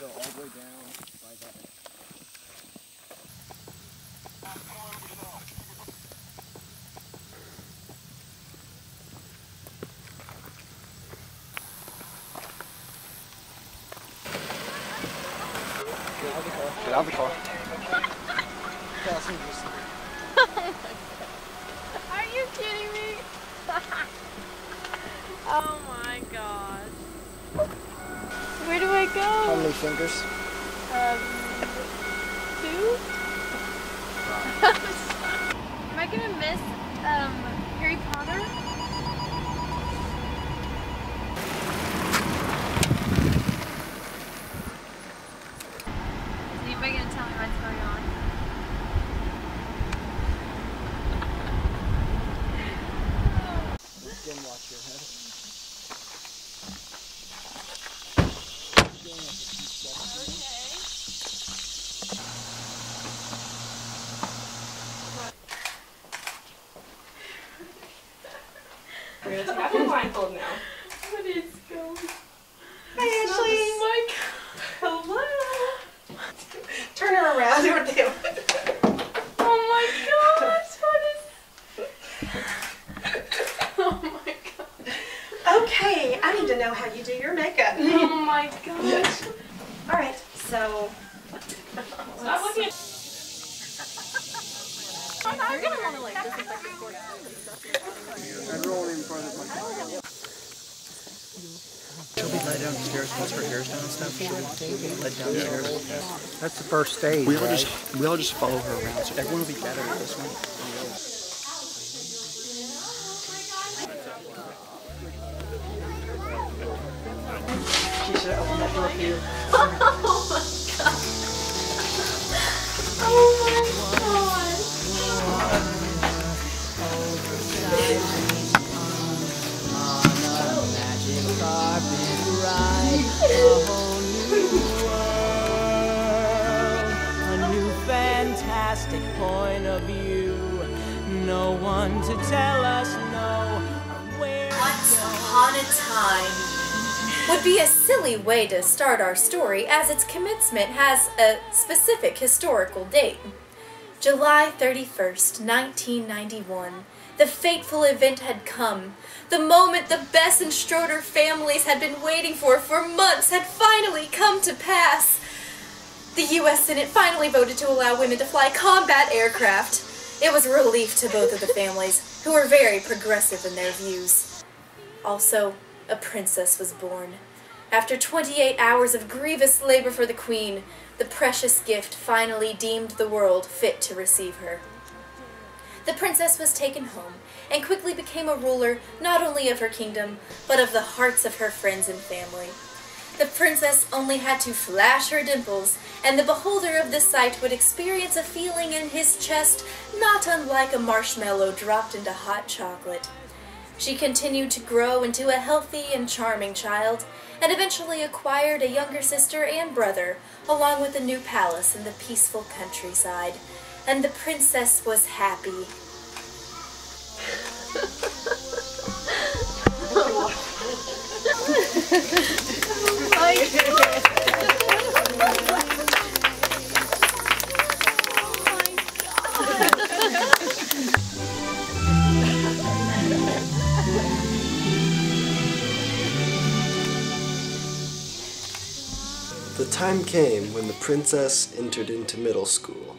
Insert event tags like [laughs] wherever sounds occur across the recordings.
go all the way down by that. Get out of the car. Get out of the car. Passengers. Are you kidding me? oh my gosh. Where do I How go? many fingers? Um, two? Am I gonna miss um, Harry Potter? Is anybody gonna tell me what's going on? Again, watch your head. We're gonna off your blindfold now. What is going Hi, Ashley. my Hello. Turn her around. Oh my gosh, what is. [laughs] Oh my god. Okay, I need to know how you do your makeup. Oh my gosh. All right, so. Stop looking at. You're gonna want to like disinfect the floor. And roll in front of my She'll be led downstairs once her hair's done and stuff. She'll be led downstairs. That's the first stage. We all right? just we all just follow her around. So everyone will be gathered at this one. She should have opened that door for you. [laughs] point of view. No one to tell us no. Where Once upon a time would be a silly way to start our story as its commencement has a specific historical date. July 31st, 1991. The fateful event had come. The moment the Bess and Stroder families had been waiting for for months had finally come to pass. The U.S. Senate finally voted to allow women to fly combat aircraft. It was a relief to both of the families, who were very progressive in their views. Also, a princess was born. After 28 hours of grievous labor for the queen, the precious gift finally deemed the world fit to receive her. The princess was taken home and quickly became a ruler not only of her kingdom, but of the hearts of her friends and family. The princess only had to flash her dimples, and the beholder of this sight would experience a feeling in his chest not unlike a marshmallow dropped into hot chocolate. She continued to grow into a healthy and charming child, and eventually acquired a younger sister and brother, along with a new palace in the peaceful countryside. And the princess was happy. Came when the princess entered into middle school.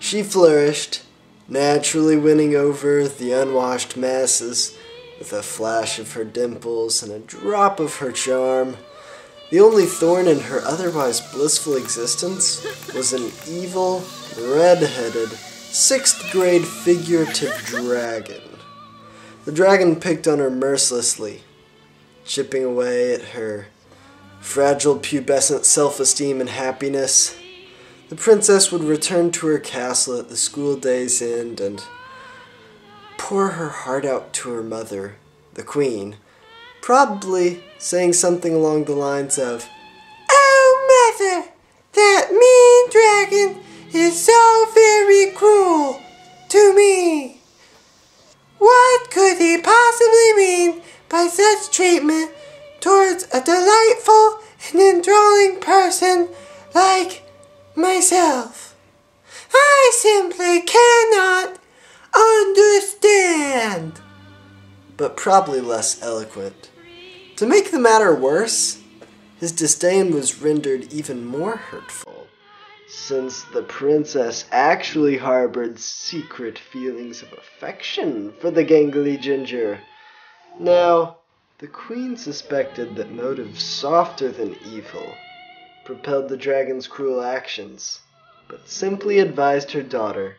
She flourished, naturally winning over the unwashed masses with a flash of her dimples and a drop of her charm. The only thorn in her otherwise blissful existence was an evil, red-headed, sixth grade figurative dragon. The dragon picked on her mercilessly, chipping away at her fragile pubescent self esteem and happiness. The princess would return to her castle at the school day's end and pour her heart out to her mother, the queen, probably saying something along the lines of, Oh, mother, that mean dragon is so very cruel to me. What could he possibly mean by such treatment towards a delightful and enthralling person like myself. I simply cannot understand. But probably less eloquent. To make the matter worse, his disdain was rendered even more hurtful, since the princess actually harbored secret feelings of affection for the gangly ginger. Now, the queen suspected that motives softer than evil propelled the dragon's cruel actions, but simply advised her daughter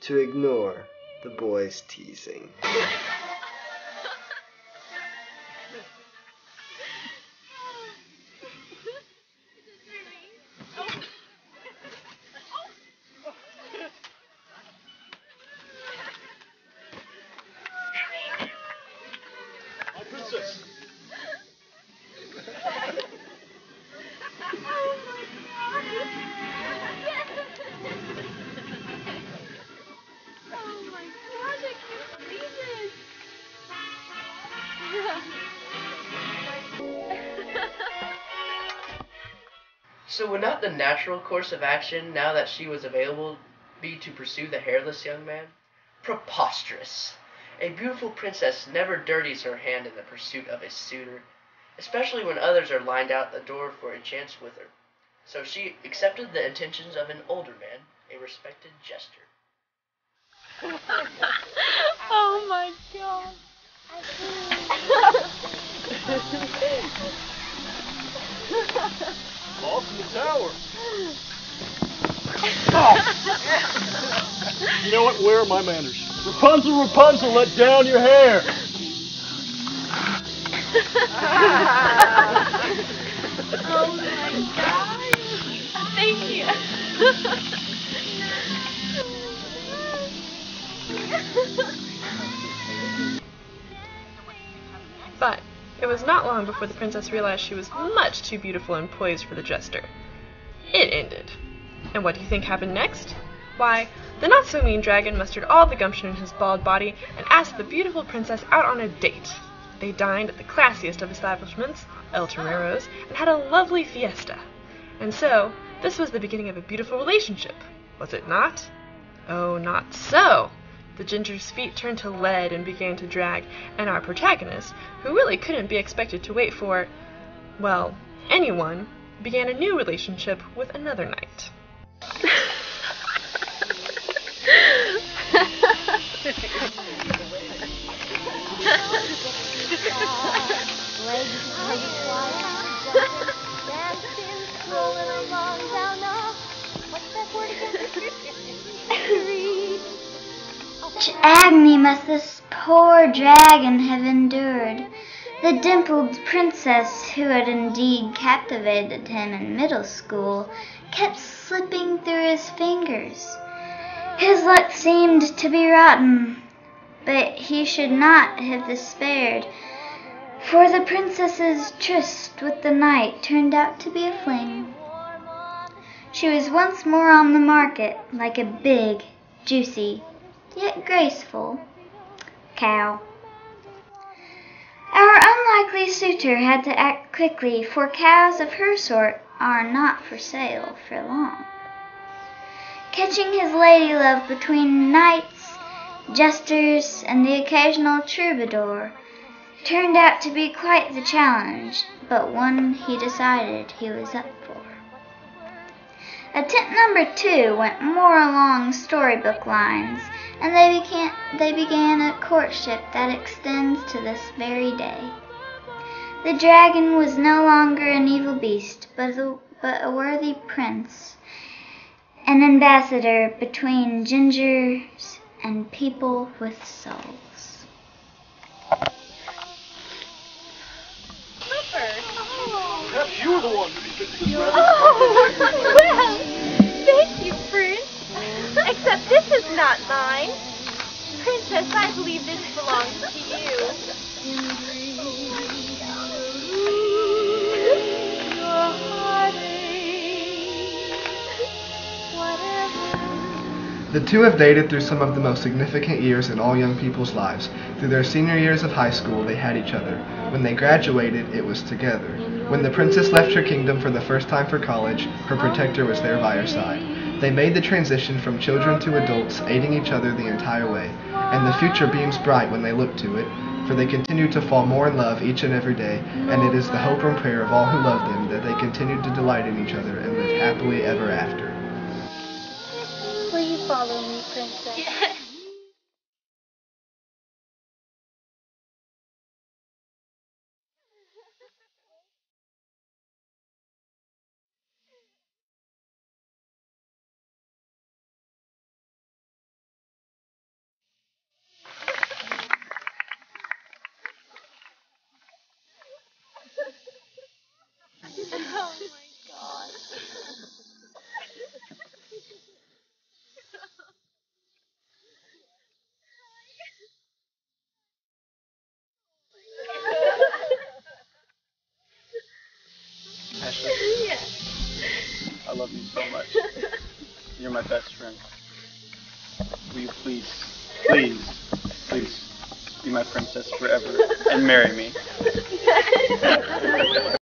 to ignore the boy's teasing. So would not the natural course of action, now that she was available, be to pursue the hairless young man? Preposterous! A beautiful princess never dirties her hand in the pursuit of a suitor, especially when others are lined out the door for a chance with her. So she accepted the intentions of an older man, a respected jester. [laughs] oh my god. [laughs] [laughs] Lost in the tower. [laughs] You know what? Where are my manners? Rapunzel, Rapunzel, let down your hair. [laughs] it was not long before the princess realized she was much too beautiful and poised for the jester. It ended. And what do you think happened next? Why, the not so mean dragon mustered all the gumption in his bald body and asked the beautiful princess out on a date. They dined at the classiest of establishments, El Torero's, and had a lovely fiesta. And so, this was the beginning of a beautiful relationship, was it not? Oh, not so! The ginger's feet turned to lead and began to drag, and our protagonist, who really couldn't be expected to wait for, well, anyone, began a new relationship with another knight. Much agony must this poor dragon have endured. The dimpled princess, who had indeed captivated him in middle school, kept slipping through his fingers. His luck seemed to be rotten, but he should not have despaired, for the princess's tryst with the knight turned out to be a fling. She was once more on the market, like a big, juicy, yet graceful cow. Our unlikely suitor had to act quickly, for cows of her sort are not for sale for long. Catching his lady love between knights, jesters, and the occasional troubadour turned out to be quite the challenge, but one he decided he was up for. Attempt number two went more along storybook lines, and they began, they began a courtship that extends to this very day. The dragon was no longer an evil beast, but a, but a worthy prince, an ambassador between gingers and people with souls. Perhaps you were the one who defended this believe this belongs to you. The two have dated through some of the most significant years in all young people's lives. Through their senior years of high school, they had each other. When they graduated, it was together. When the princess left her kingdom for the first time for college, her protector was there by her side. They made the transition from children to adults, aiding each other the entire way, and the future beams bright when they look to it, for they continue to fall more in love each and every day, and it is the hope and prayer of all who love them that they continue to delight in each other and live happily ever after. Will you follow me, princess? Yes. Oh my god. Ashley, I love you so much. [laughs] You're my best friend. Will you please, please, please be my princess forever and marry me? [laughs]